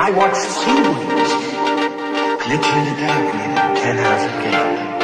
I watch seaweeds glitter in the ten hours of game.